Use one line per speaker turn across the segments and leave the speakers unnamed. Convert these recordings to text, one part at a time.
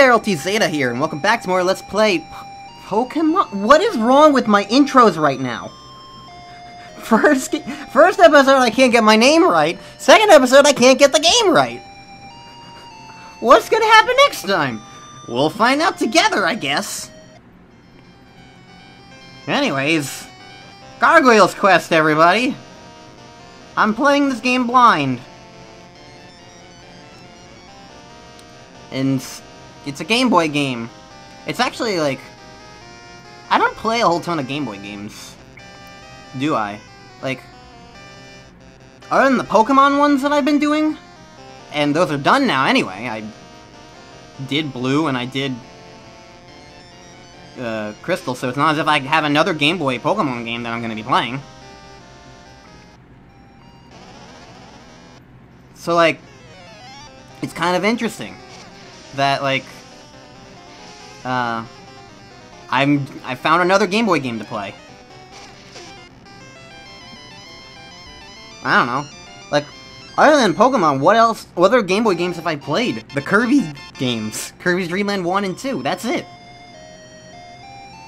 there, Ulti Zeta here, and welcome back to more Let's Play Pokemon. What is wrong with my intros right now? First, first episode, I can't get my name right. Second episode, I can't get the game right. What's gonna happen next time? We'll find out together, I guess. Anyways, Gargoyle's Quest, everybody. I'm playing this game blind. And it's a Game Boy game. It's actually like... I don't play a whole ton of Game Boy games. Do I? Like... Other than the Pokemon ones that I've been doing, and those are done now anyway, I did Blue and I did uh, Crystal, so it's not as if I have another Game Boy Pokemon game that I'm going to be playing. So, like, it's kind of interesting that, like, uh, I'm, I found another Game Boy game to play. I don't know. Like, other than Pokemon, what else, what other Game Boy games have I played? The Kirby games. Kirby's Dream Land 1 and 2, that's it.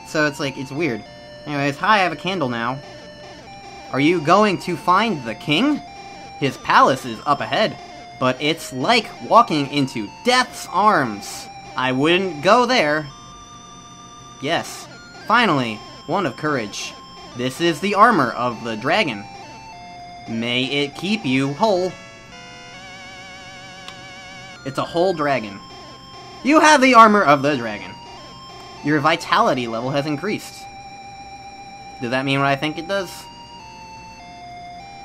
So it's like, it's weird. Anyways, hi, I have a candle now. Are you going to find the king? His palace is up ahead, but it's like walking into death's arms. I wouldn't go there. Yes, finally, one of courage. This is the armor of the dragon. May it keep you whole. It's a whole dragon. You have the armor of the dragon. Your vitality level has increased. Does that mean what I think it does?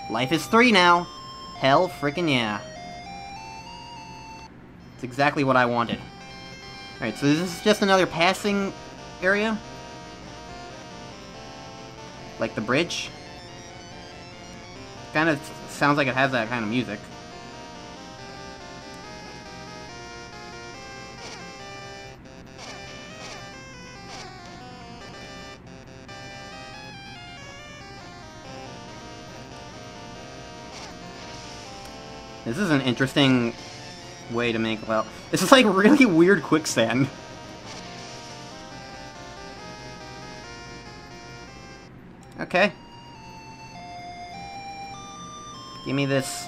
Life is three now. Hell frickin' yeah. It's exactly what I wanted. Alright, so this is just another passing area? Like the bridge? Kind of sounds like it has that kind of music. This is an interesting way to make, well, this is like really weird quicksand. Okay. Give me this.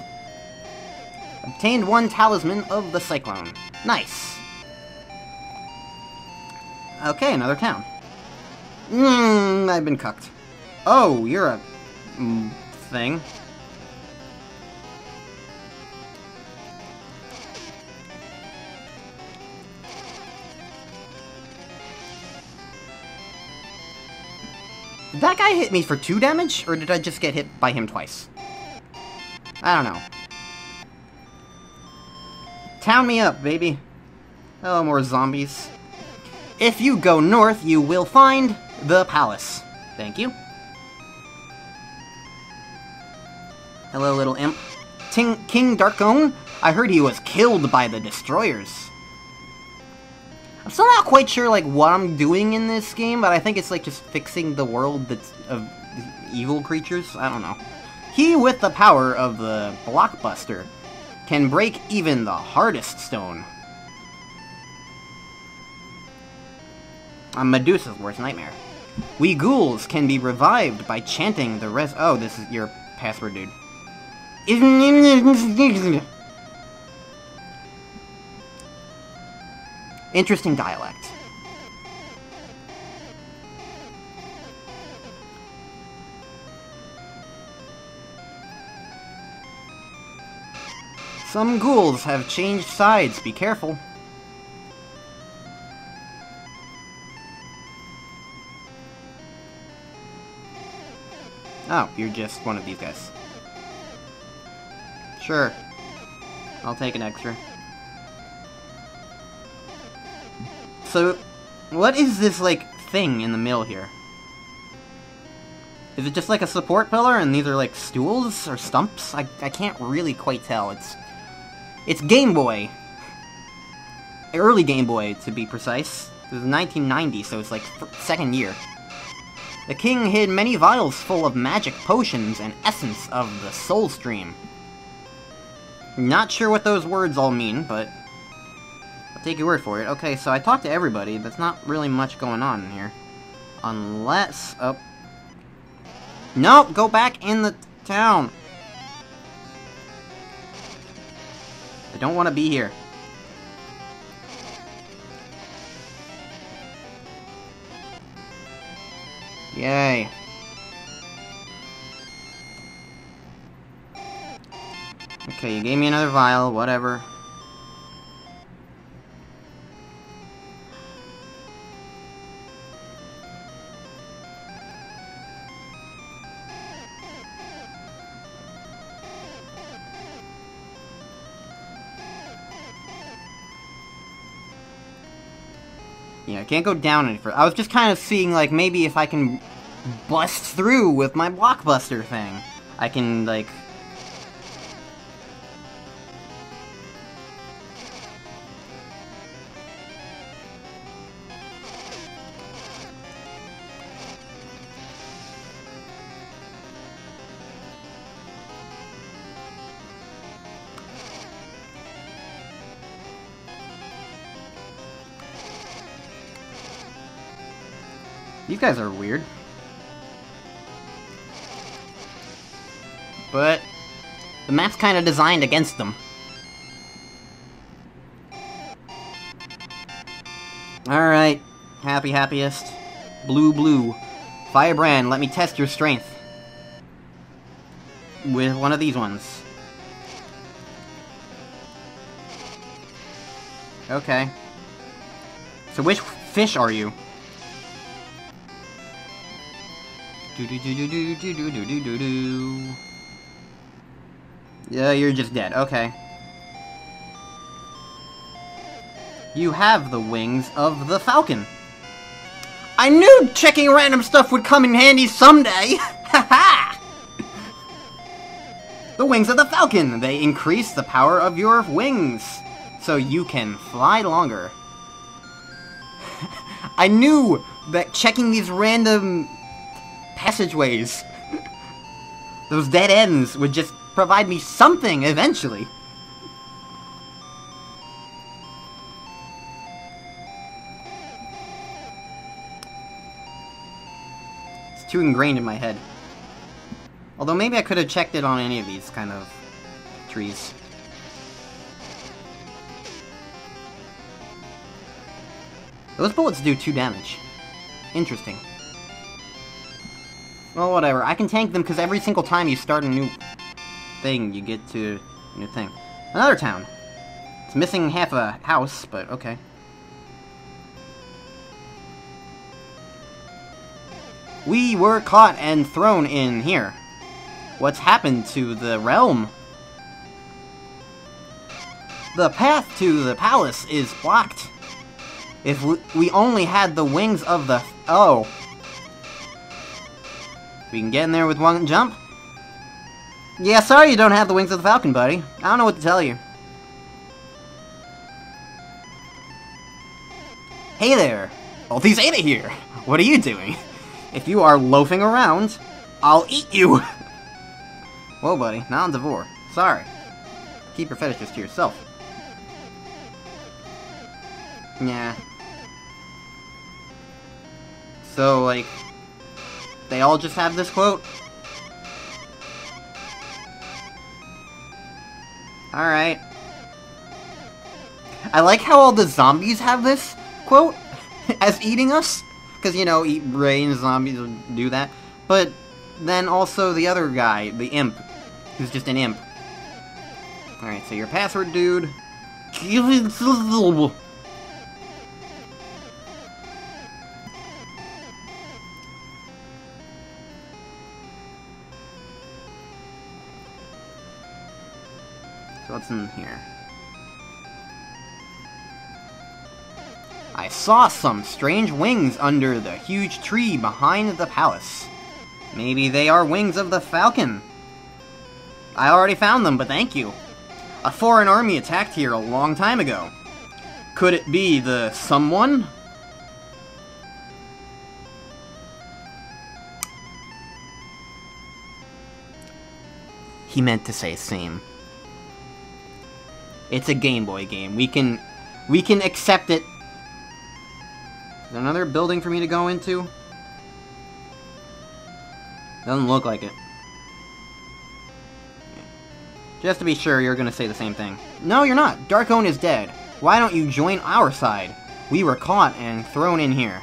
Obtained one talisman of the Cyclone. Nice. Okay, another town. Mmm, I've been cucked. Oh, you're a... Mm, thing. That guy hit me for two damage, or did I just get hit by him twice? I don't know. Town me up, baby. Oh, more zombies. If you go north, you will find the palace. Thank you. Hello, little imp. Ting King Darkone? I heard he was killed by the destroyers. I'm still not quite sure like what I'm doing in this game, but I think it's like just fixing the world that's of evil creatures. I don't know. He with the power of the blockbuster can break even the hardest stone. I'm Medusa's worst nightmare. We ghouls can be revived by chanting the res- Oh, this is your password, dude. Interesting dialect. Some ghouls have changed sides, be careful. Oh, you're just one of these guys. Sure. I'll take an extra. So, what is this, like, thing in the middle here? Is it just like a support pillar and these are like stools or stumps? I, I can't really quite tell. It's it's Game Boy. Early Game Boy, to be precise. It was 1990, so it's like second year. The king hid many vials full of magic potions and essence of the Soul Stream. Not sure what those words all mean, but I'll take your word for it. Okay, so I talked to everybody. There's not really much going on in here. Unless... Oh. Nope, go back in the town. I don't want to be here. Yay. Okay, you gave me another vial, whatever. Yeah, I can't go down any further. I was just kind of seeing, like, maybe if I can bust through with my blockbuster thing. I can, like... guys are weird. But the map's kind of designed against them. Alright, happy happiest. Blue blue. Firebrand, let me test your strength. With one of these ones. Okay. So which fish are you? Yeah, you're just dead. Okay. You have the wings of the falcon. I knew checking random stuff would come in handy someday! Haha! the wings of the falcon! They increase the power of your wings, so you can fly longer. I knew that checking these random passageways, those dead ends, would just provide me something eventually. It's too ingrained in my head. Although maybe I could have checked it on any of these kind of trees. Those bullets do 2 damage. Interesting. Well, whatever. I can tank them because every single time you start a new thing, you get to a new thing. Another town. It's missing half a house, but okay. We were caught and thrown in here. What's happened to the realm? The path to the palace is blocked. If we only had the wings of the... Oh. We can get in there with one jump? Yeah, sorry you don't have the wings of the falcon, buddy. I don't know what to tell you. Hey there! Ulti Zeta here! What are you doing? If you are loafing around, I'll eat you! Whoa, buddy, not on Devore. Sorry. Keep your fetishes to yourself. Yeah. So, like, they all just have this quote? Alright. I like how all the zombies have this quote as eating us. Because, you know, eat brain zombies do that. But then also the other guy, the imp, who's just an imp. Alright, so your password, dude. What's in here? I saw some strange wings under the huge tree behind the palace. Maybe they are wings of the falcon. I already found them, but thank you. A foreign army attacked here a long time ago. Could it be the someone? He meant to say same. It's a Game Boy game. We can We can accept it. Another building for me to go into? Doesn't look like it. Just to be sure, you're gonna say the same thing. No, you're not. Darkone is dead. Why don't you join our side? We were caught and thrown in here.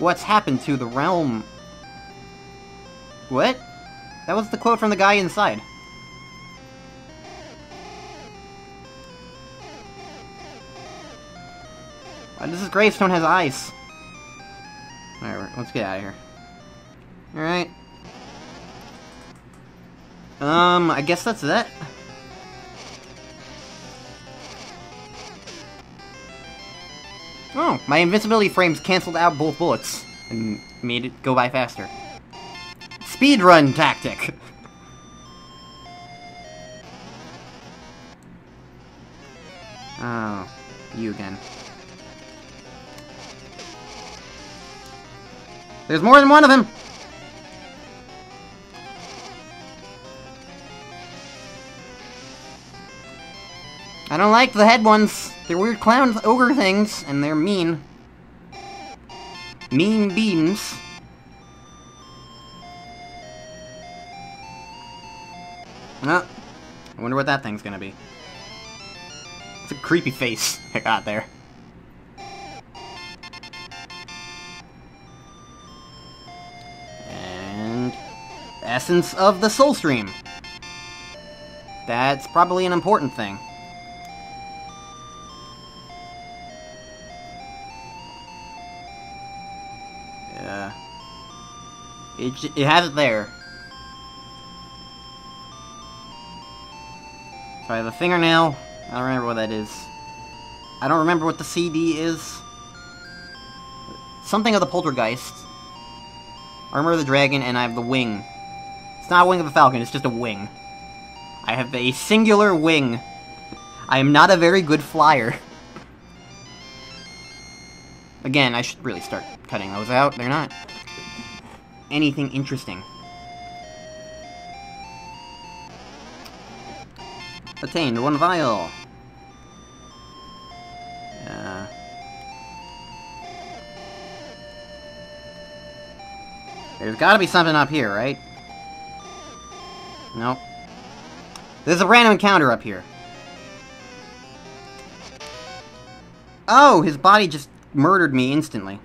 What's happened to the realm? What? That was the quote from the guy inside. Gravestone has ice? Alright, let's get out of here. Alright. Um, I guess that's it. Oh, my invincibility frames canceled out both bullets and made it go by faster. Speedrun tactic! oh, you again. There's more than one of them! I don't like the head ones. They're weird clown ogre things, and they're mean. Mean beams. Oh, I wonder what that thing's gonna be. It's a creepy face I got there. Essence of the Soul Stream. That's probably an important thing. Yeah. It, it has it there. So I have a fingernail. I don't remember what that is. I don't remember what the CD is. Something of the Poltergeist. Armor of the Dragon, and I have the wing. It's not a wing of a falcon, it's just a wing. I have a singular wing. I am not a very good flyer. Again, I should really start cutting those out. They're not anything interesting. Attained one vial. Uh, there's gotta be something up here, right? Nope. There's a random encounter up here. Oh, his body just murdered me instantly.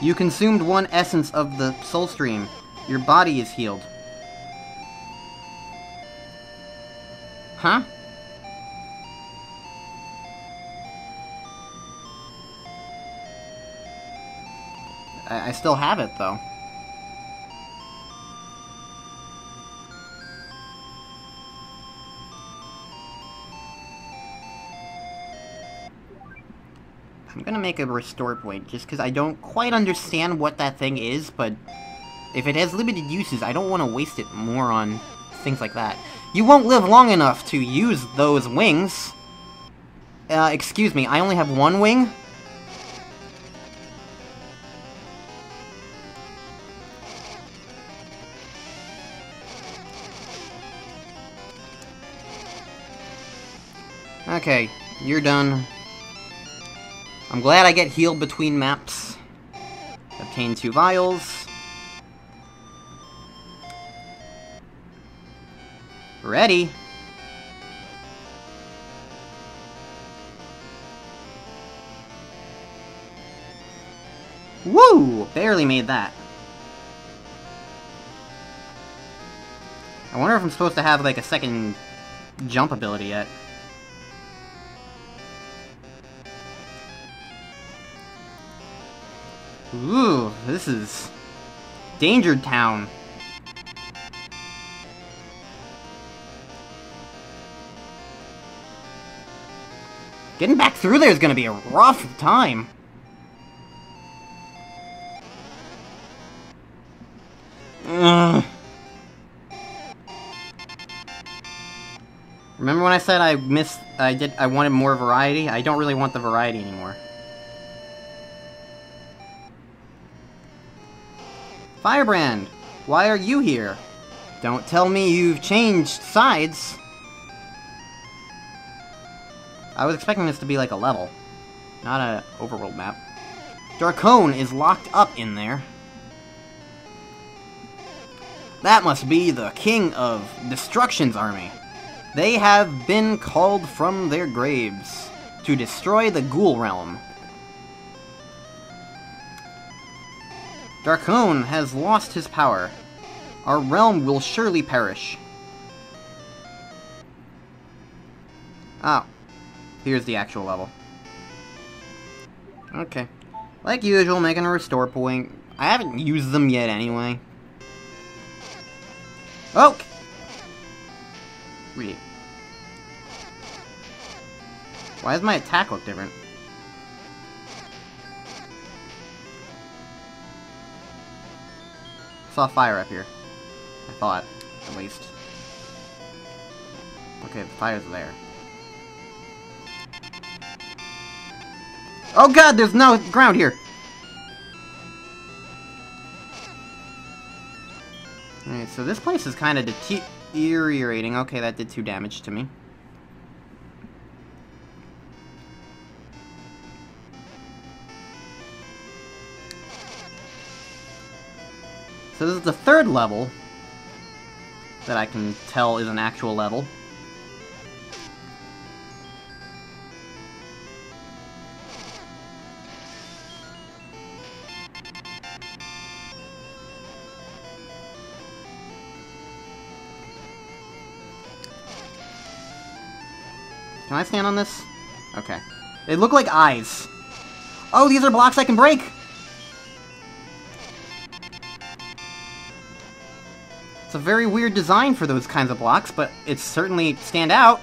You consumed one essence of the soul stream. Your body is healed. Huh? I, I still have it, though. I'm gonna make a restore point, just because I don't quite understand what that thing is, but if it has limited uses, I don't want to waste it more on things like that. You won't live long enough to use those wings. Uh, excuse me, I only have one wing? Okay, you're done. I'm glad I get healed between maps. Obtain two vials. Ready. Woo! Barely made that. I wonder if I'm supposed to have, like, a second jump ability yet. Ooh, this is... Danger Town. Getting back through there is gonna be a rough time. Ugh. Remember when I said I missed, I did, I wanted more variety? I don't really want the variety anymore. Firebrand, why are you here? Don't tell me you've changed sides. I was expecting this to be like a level, not a overworld map. Darkone is locked up in there. That must be the king of Destruction's army. They have been called from their graves to destroy the Ghoul Realm. Darkone has lost his power. Our realm will surely perish. Oh. Here's the actual level. Okay. Like usual, making a restore point. I haven't used them yet anyway. Oh! Read. Why does my attack look different? Saw fire up here. I thought, at least. Okay, the fire's there. Oh god, there's no ground here! Alright, so this place is kind of deteriorating. Okay, that did two damage to me. This is the third level that I can tell is an actual level. Can I stand on this? Okay. They look like eyes. Oh, these are blocks I can break! Very weird design for those kinds of blocks, but it's certainly stand out.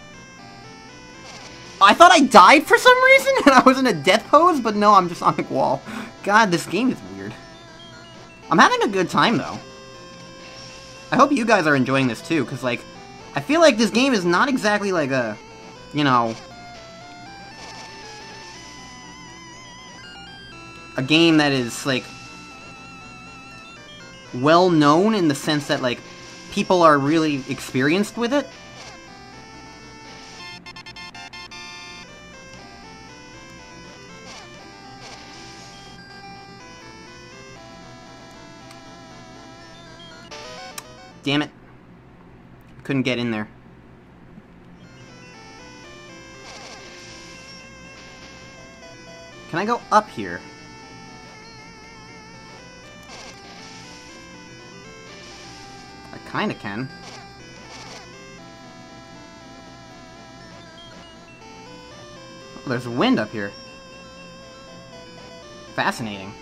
I thought I died for some reason, and I was in a death pose, but no, I'm just on the wall. God, this game is weird. I'm having a good time, though. I hope you guys are enjoying this, too, because, like, I feel like this game is not exactly like a, you know, a game that is, like, well known in the sense that, like, people are really experienced with it. Damn it. Couldn't get in there. Can I go up here? Kinda can. Oh, there's wind up here. Fascinating.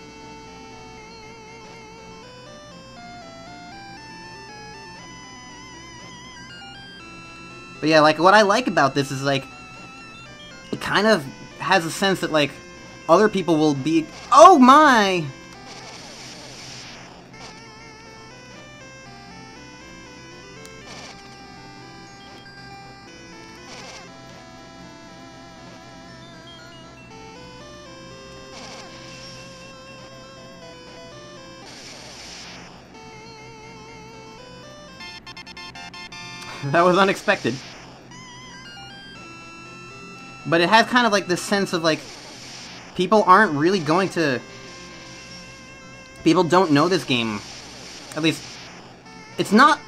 But yeah, like, what I like about this is, like, it kind of has a sense that, like, other people will be... Oh my! That was unexpected. But it has kind of like this sense of like, people aren't really going to... People don't know this game. At least, it's not...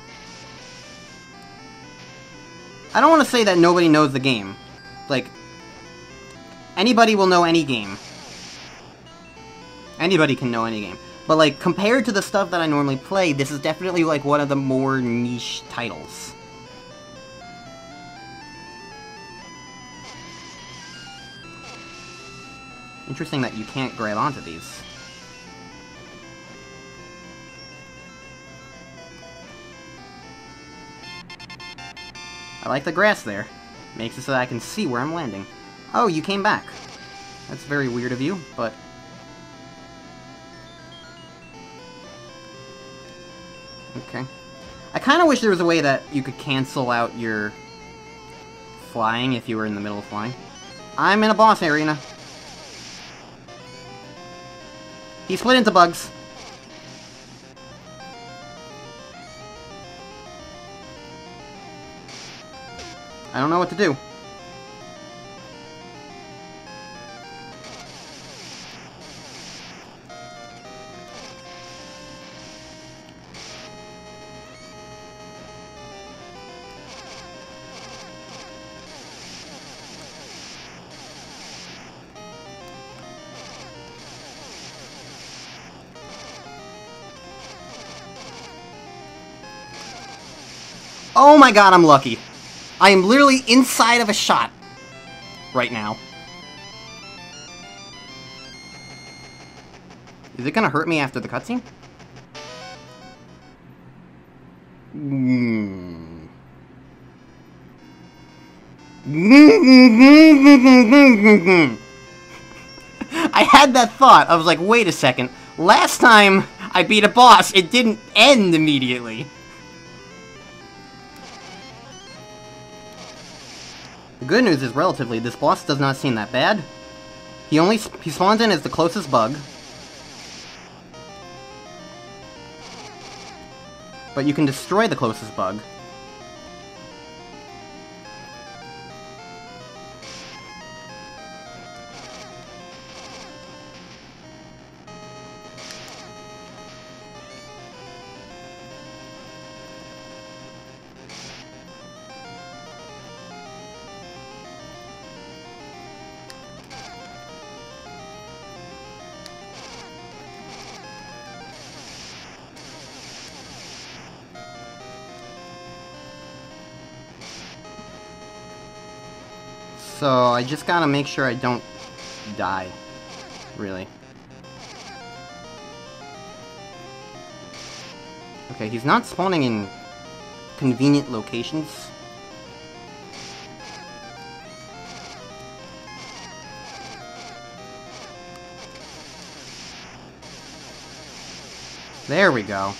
I don't want to say that nobody knows the game. Like, anybody will know any game. Anybody can know any game. But like, compared to the stuff that I normally play, this is definitely like one of the more niche titles. Interesting that you can't grab onto these. I like the grass there. Makes it so that I can see where I'm landing. Oh, you came back. That's very weird of you, but... Okay. I kind of wish there was a way that you could cancel out your flying if you were in the middle of flying. I'm in a boss arena. He split into bugs. I don't know what to do. My god, I'm lucky. I am literally inside of a shot right now. Is it gonna hurt me after the cutscene? Mm. I had that thought. I was like, wait a second. Last time I beat a boss, it didn't end immediately. The good news is, relatively, this boss does not seem that bad. He only he spawns in as the closest bug. But you can destroy the closest bug. So I just gotta make sure I don't die, really. Okay, he's not spawning in convenient locations. There we go.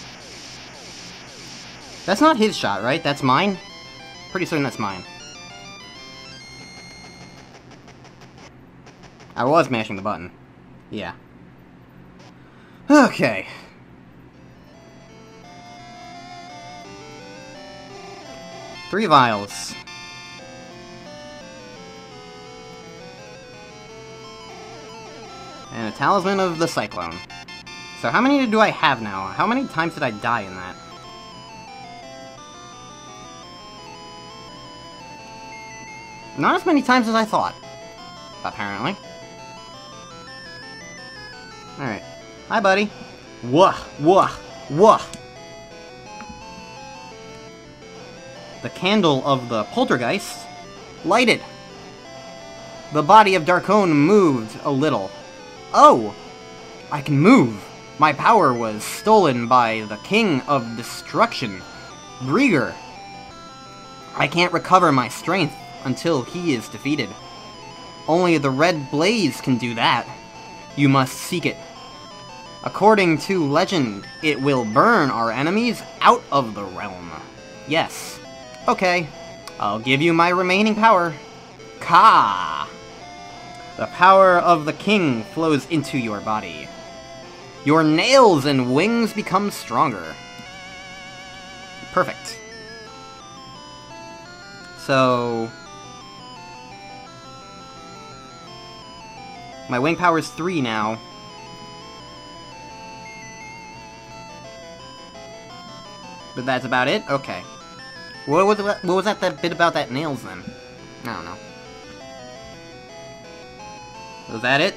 That's not his shot, right? That's mine? Pretty certain that's mine. I was mashing the button. Yeah. Okay. Three vials. And a talisman of the cyclone. So how many do I have now? How many times did I die in that? Not as many times as I thought, apparently. Alright. Hi, buddy. Wah, wah, wah. The candle of the poltergeist lighted. The body of Darkone moved a little. Oh! I can move! My power was stolen by the King of Destruction, Breager. I can't recover my strength until he is defeated. Only the Red Blaze can do that. You must seek it. According to legend, it will burn our enemies out of the realm. Yes. Okay. I'll give you my remaining power. Ka! The power of the king flows into your body. Your nails and wings become stronger. Perfect. So... My wing power is 3 now. But that's about it? Okay. What was, what was that, that bit about that nails, then? I don't know. Was that it?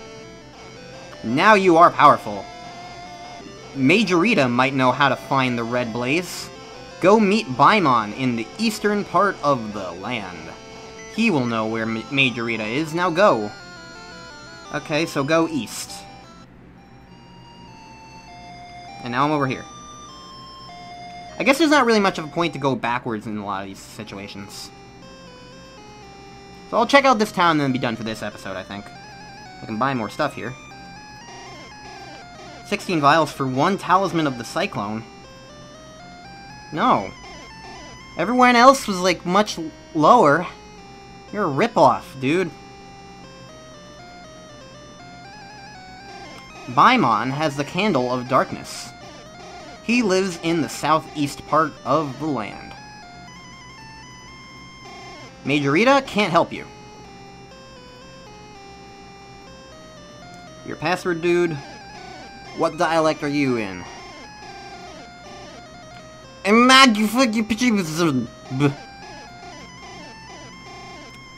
Now you are powerful. Majorita might know how to find the Red Blaze. Go meet Baimon in the eastern part of the land. He will know where Ma Majorita is. Now go. Okay, so go east. And now I'm over here. I guess there's not really much of a point to go backwards in a lot of these situations. So I'll check out this town and then be done for this episode, I think. I can buy more stuff here. 16 vials for one Talisman of the Cyclone. No. Everyone else was, like, much lower. You're a ripoff, dude. Baimon has the Candle of Darkness. He lives in the southeast part of the land. Majorita can't help you. Your password, dude? What dialect are you in?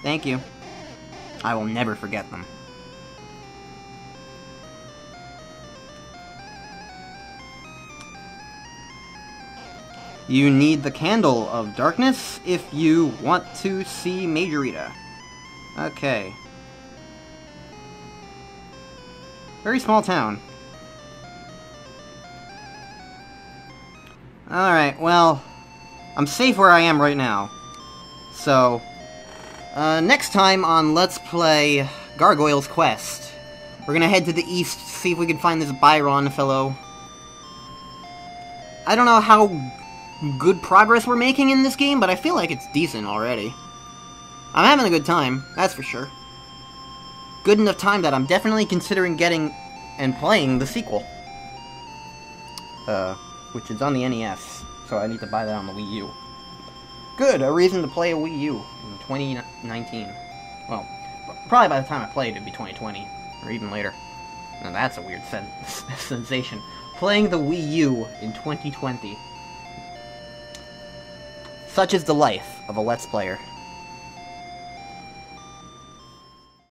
Thank you. I will never forget them. You need the Candle of Darkness if you want to see Majorita. Okay. Very small town. Alright, well, I'm safe where I am right now. So, uh, next time on Let's Play Gargoyle's Quest, we're gonna head to the east, to see if we can find this Byron fellow. I don't know how good progress we're making in this game, but I feel like it's decent already. I'm having a good time, that's for sure. Good enough time that I'm definitely considering getting and playing the sequel. Uh, which is on the NES, so I need to buy that on the Wii U. Good, a reason to play a Wii U in 2019. Well, probably by the time I play it, it'd be 2020, or even later. Now that's a weird sen sensation. Playing the Wii U in 2020. Such is the life of a Let's Player.